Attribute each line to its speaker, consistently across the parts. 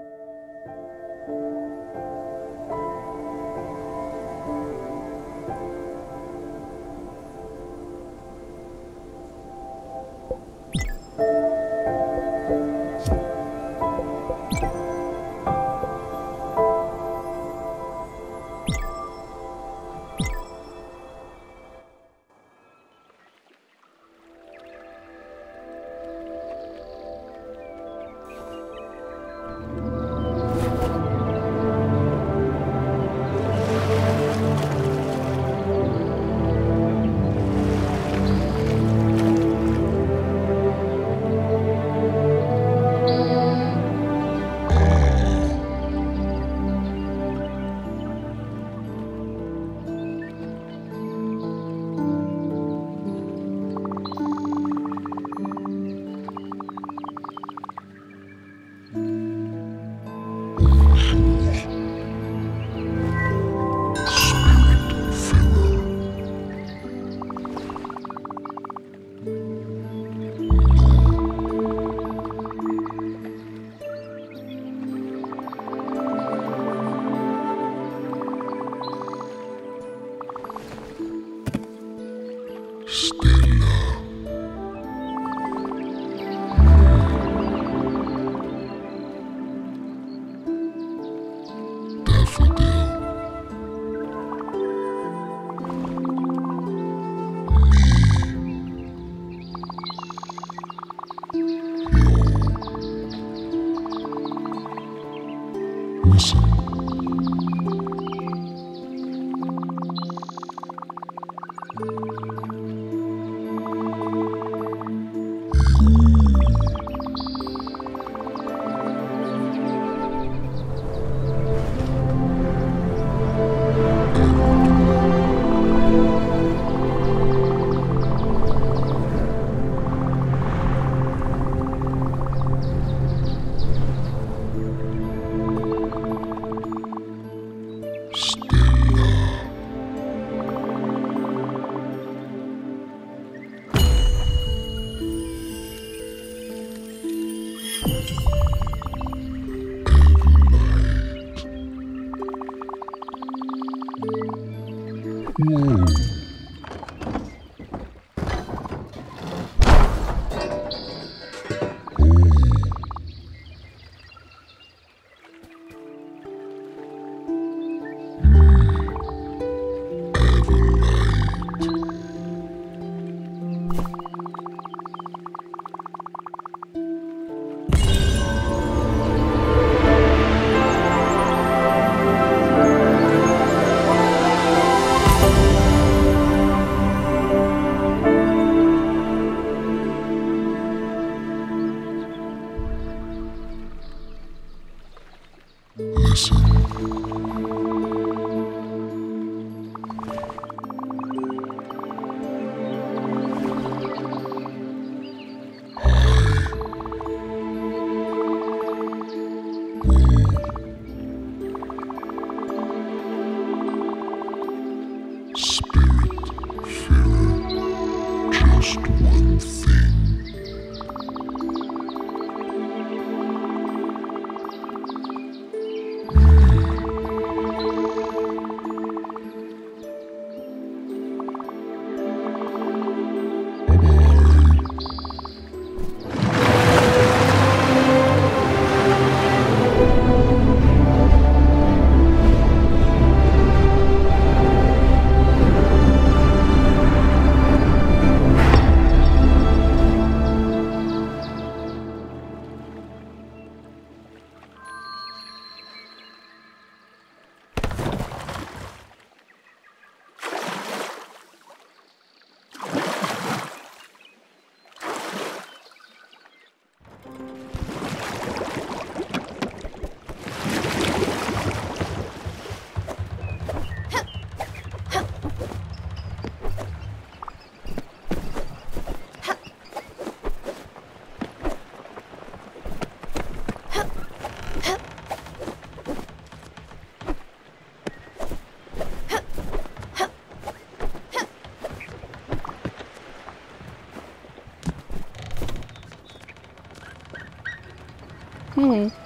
Speaker 1: you
Speaker 2: 嗯。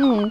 Speaker 2: 嗯。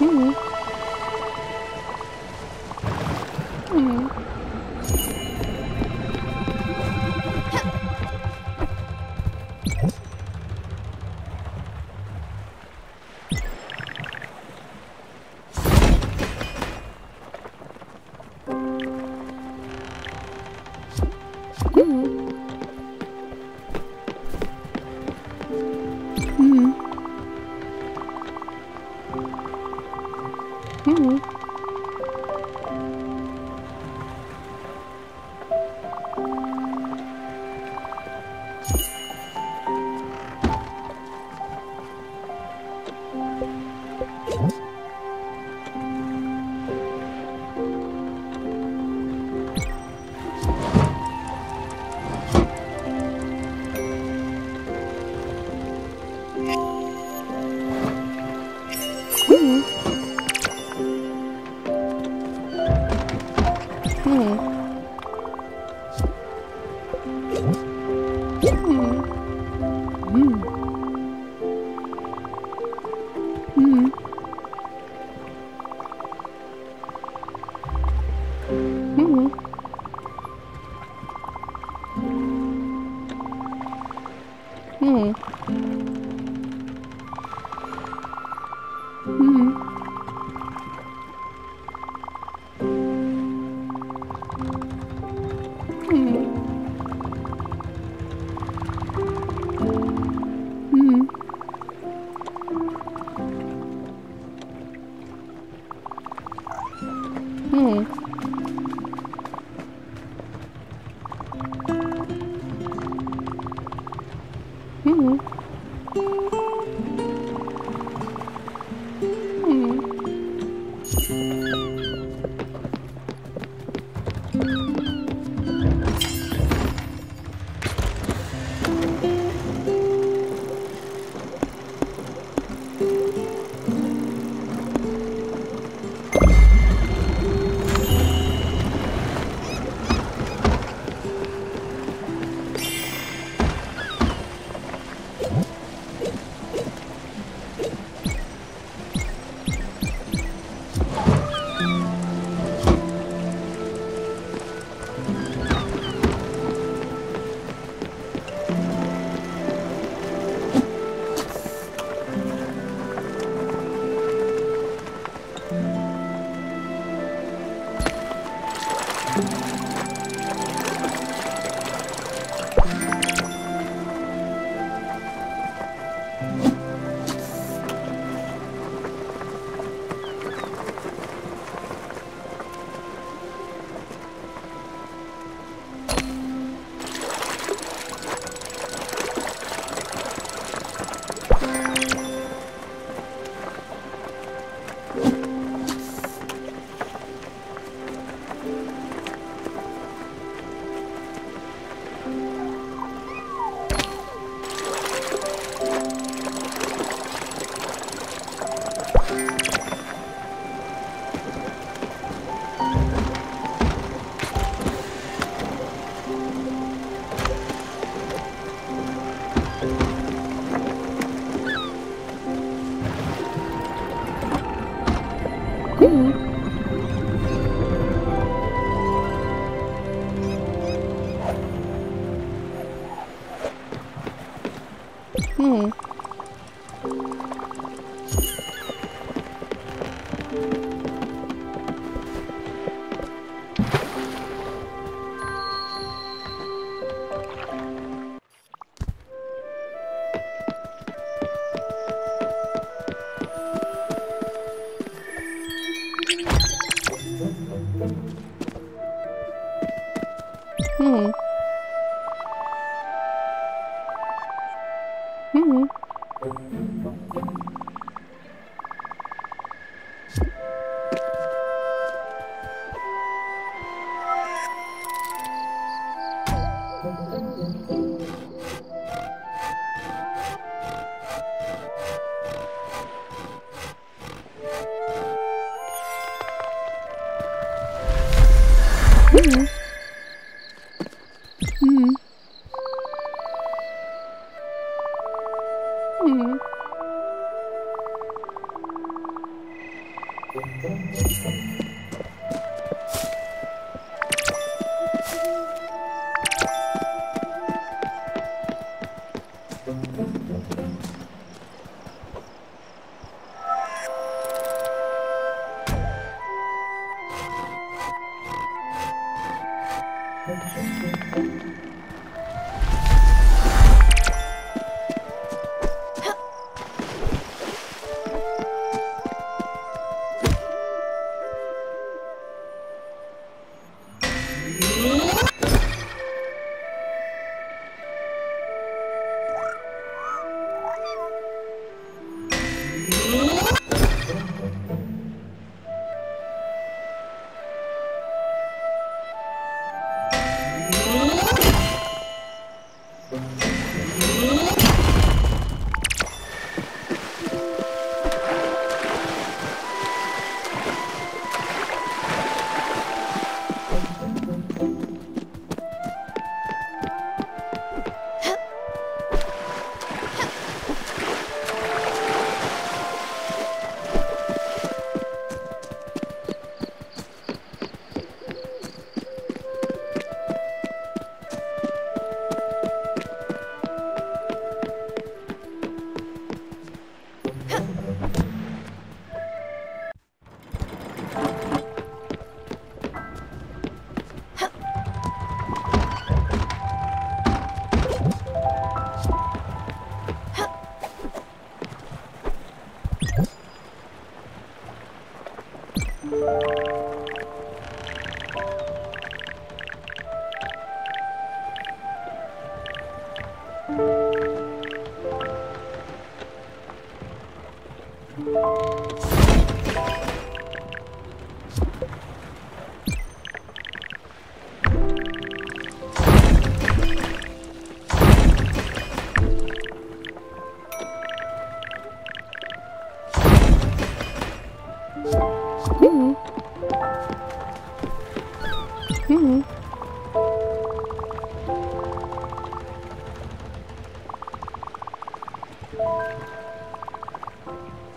Speaker 2: 嗯。嗯。Ooh.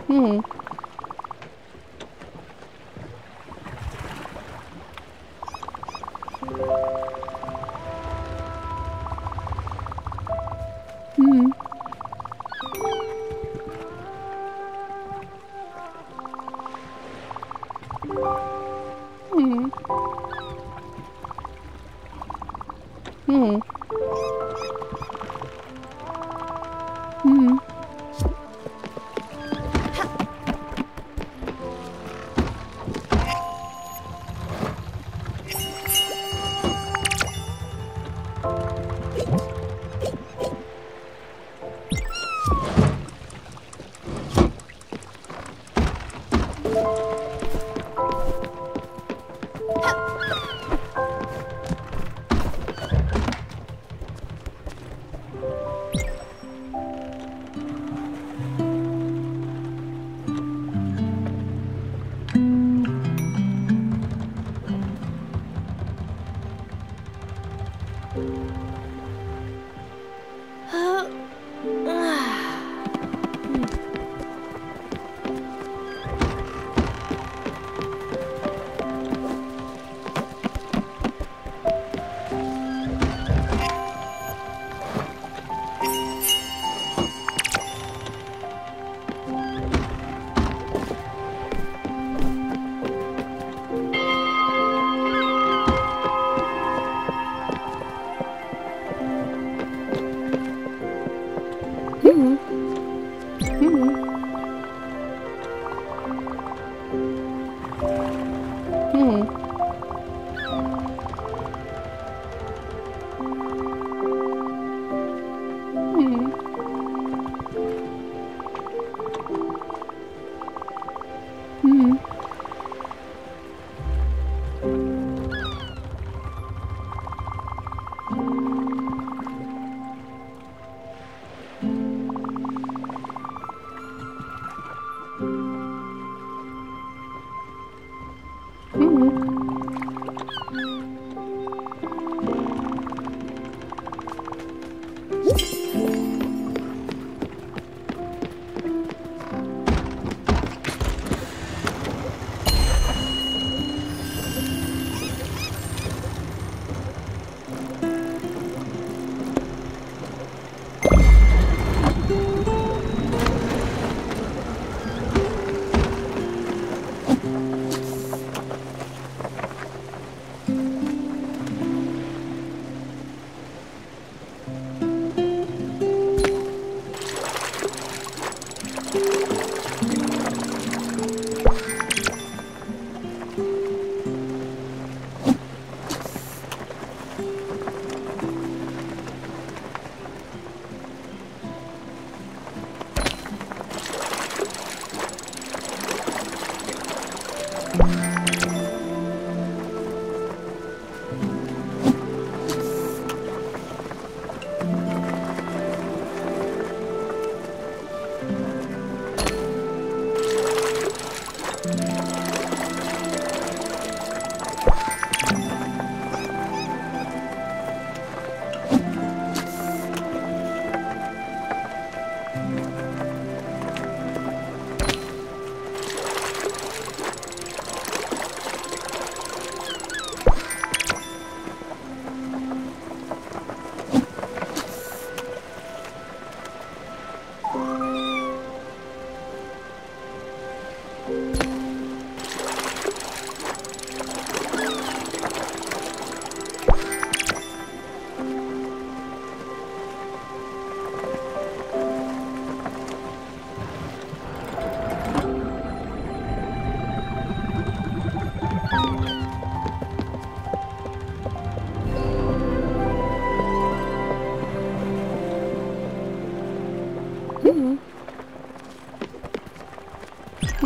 Speaker 2: Mm-hmm.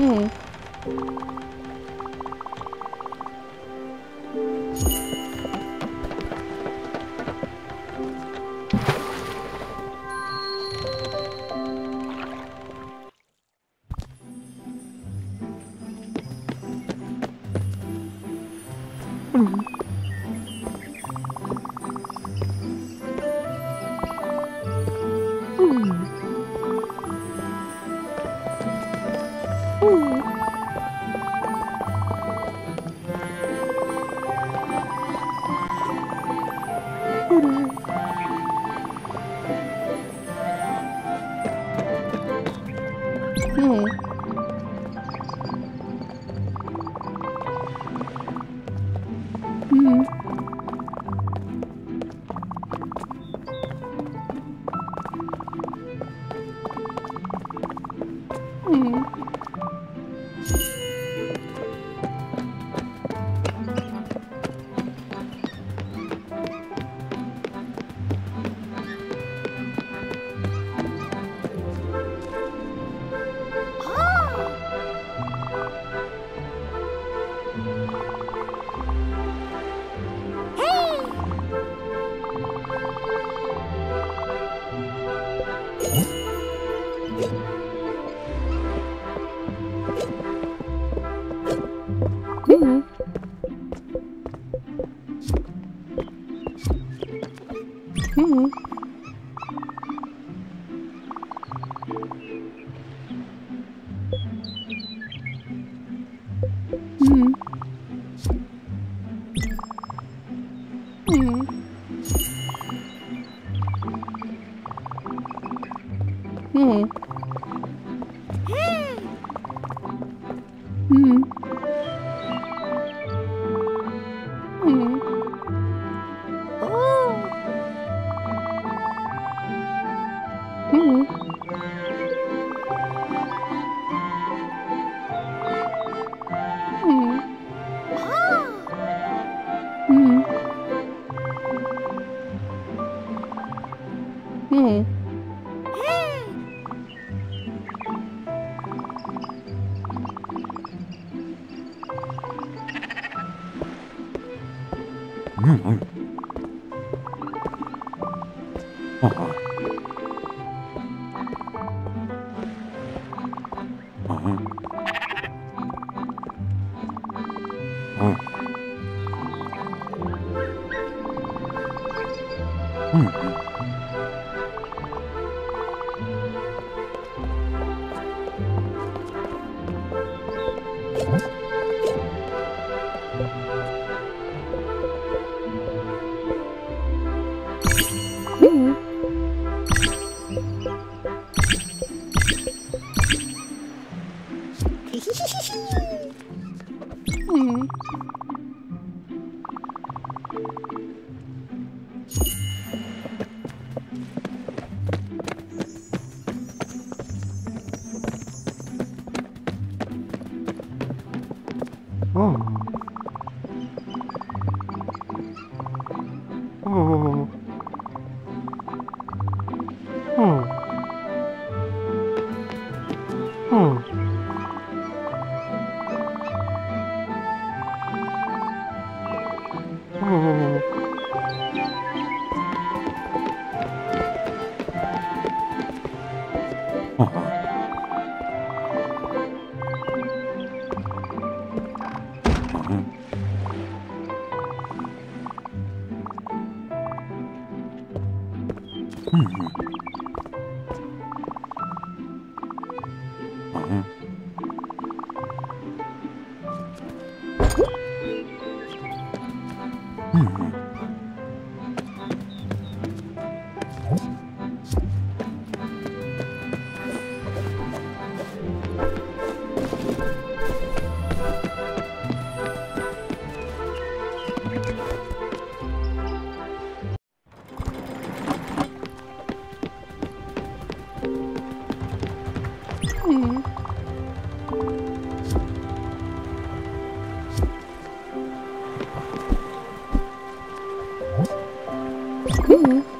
Speaker 2: 嗯。Mm-hmm.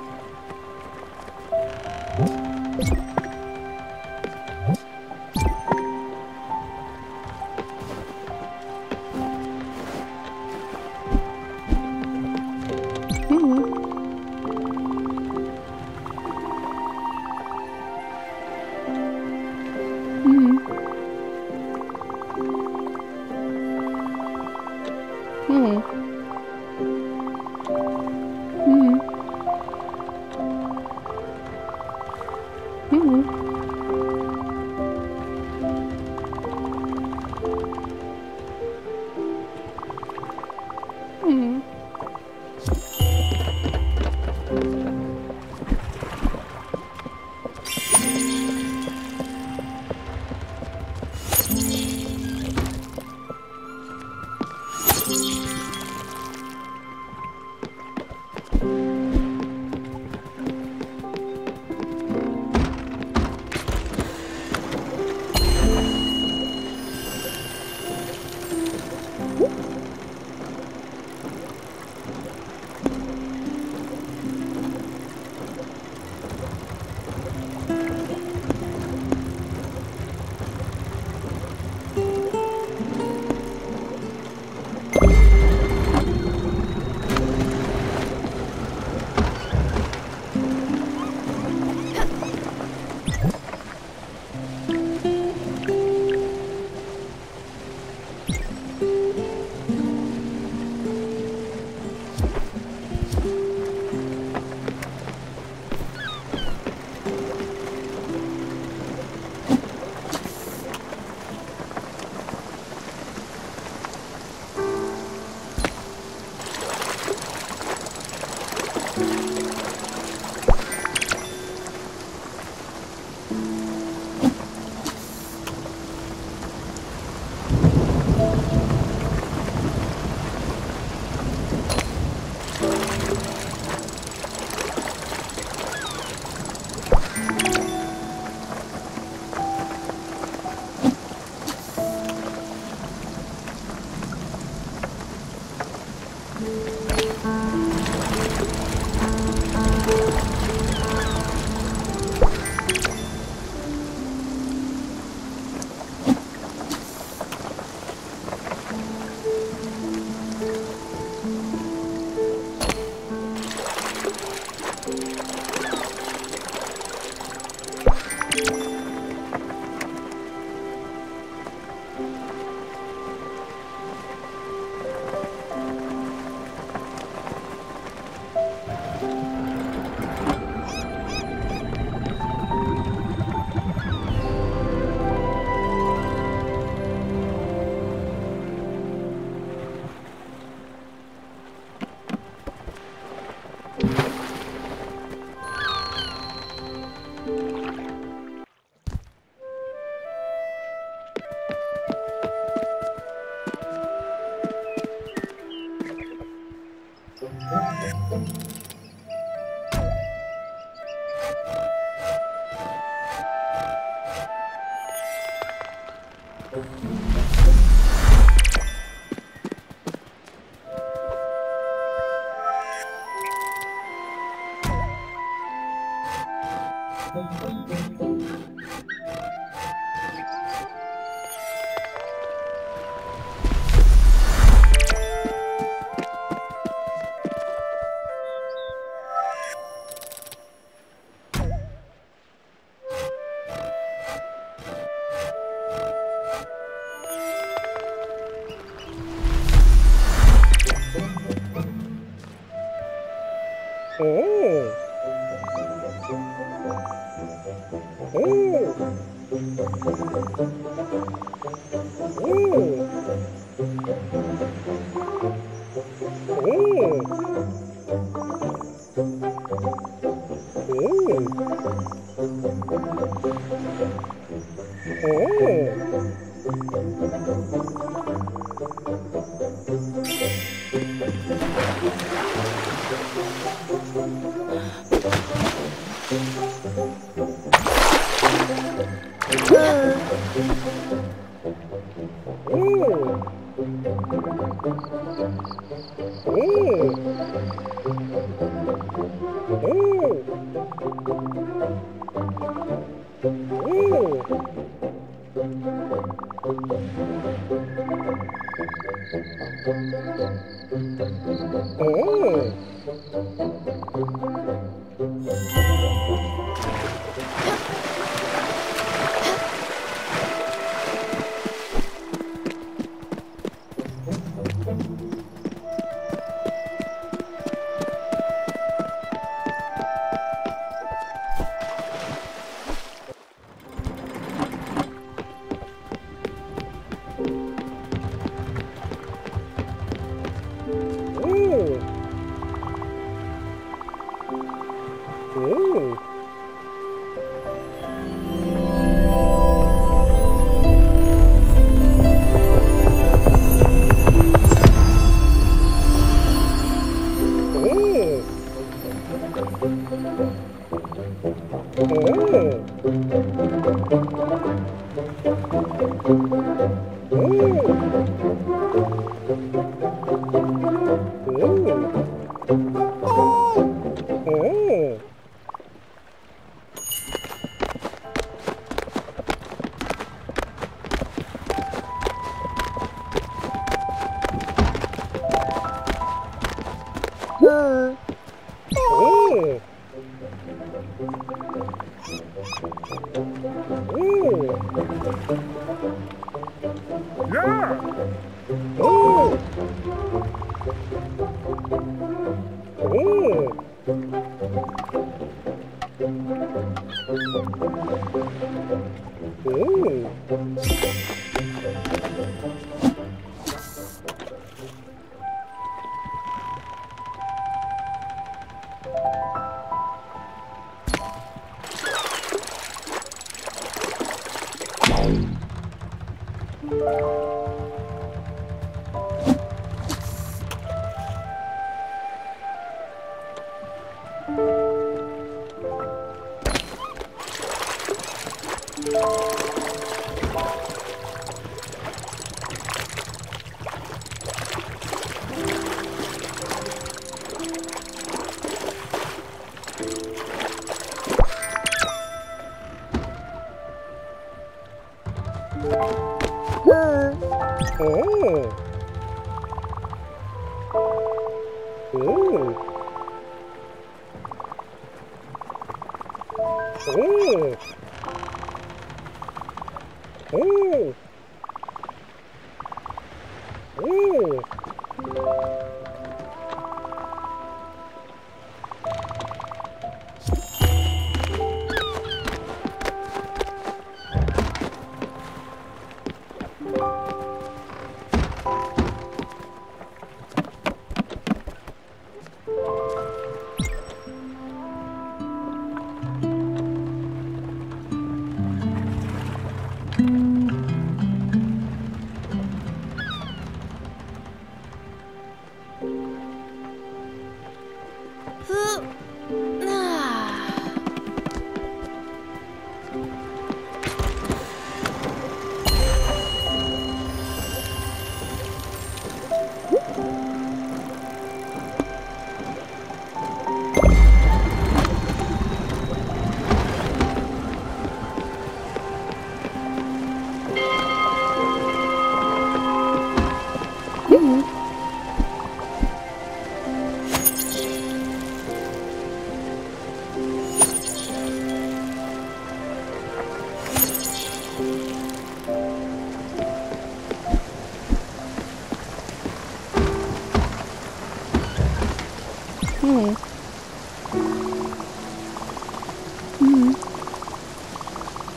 Speaker 1: Thank you.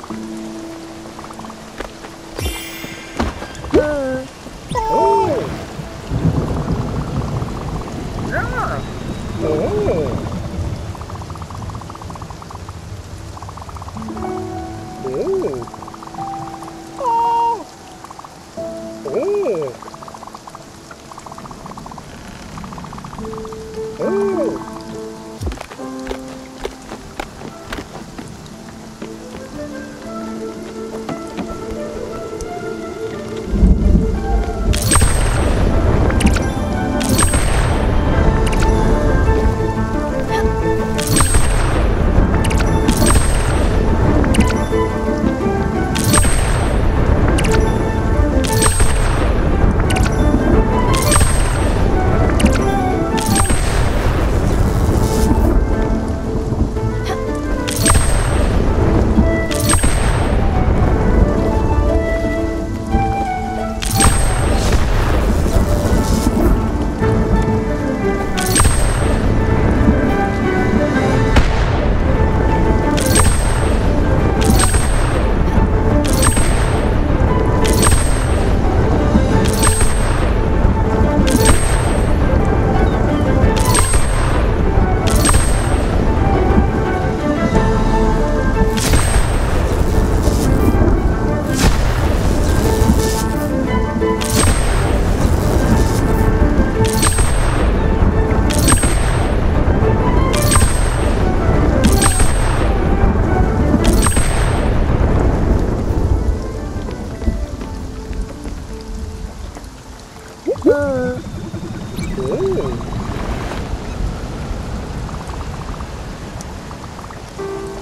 Speaker 2: Thank you.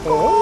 Speaker 3: oh.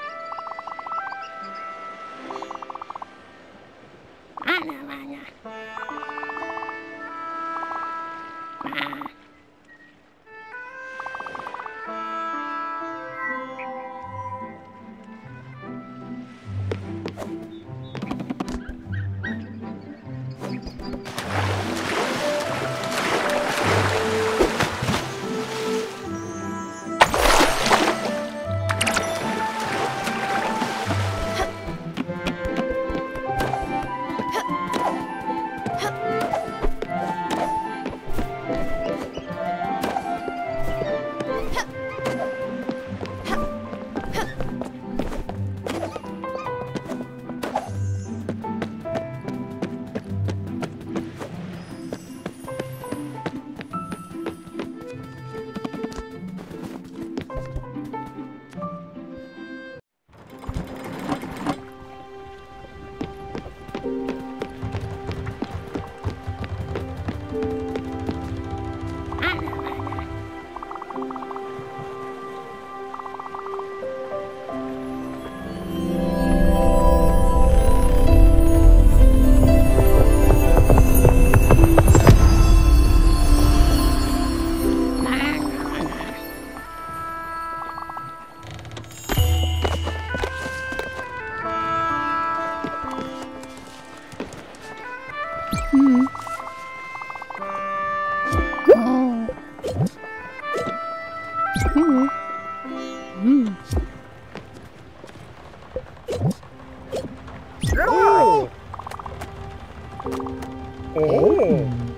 Speaker 3: 哦。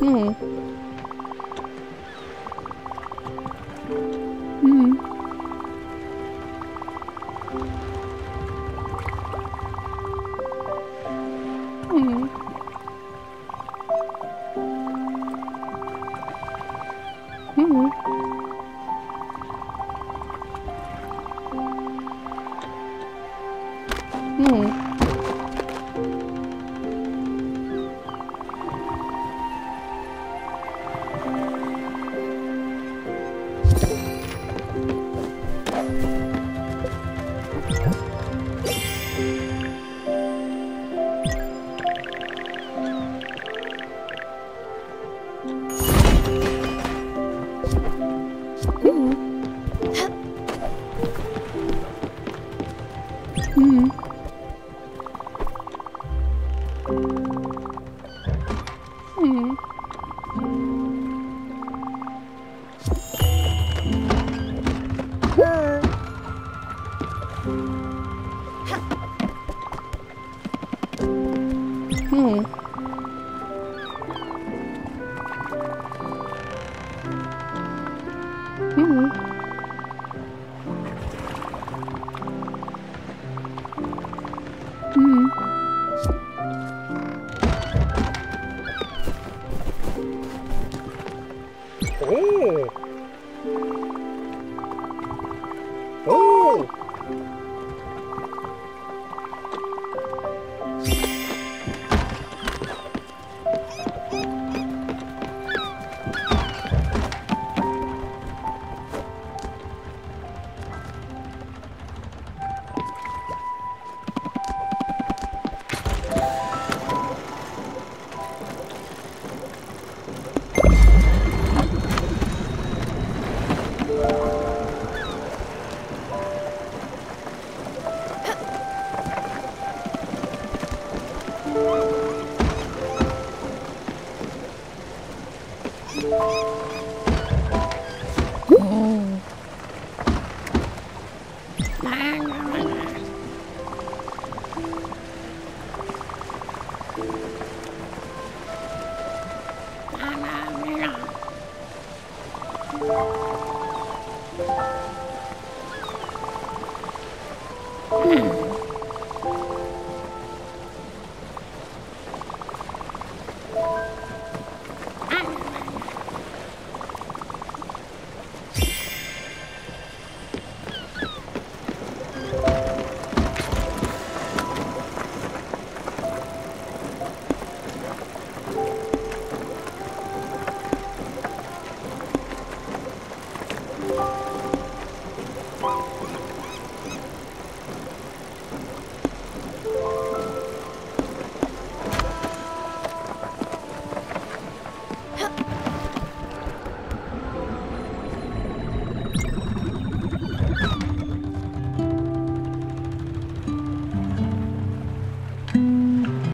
Speaker 3: Mm-hmm.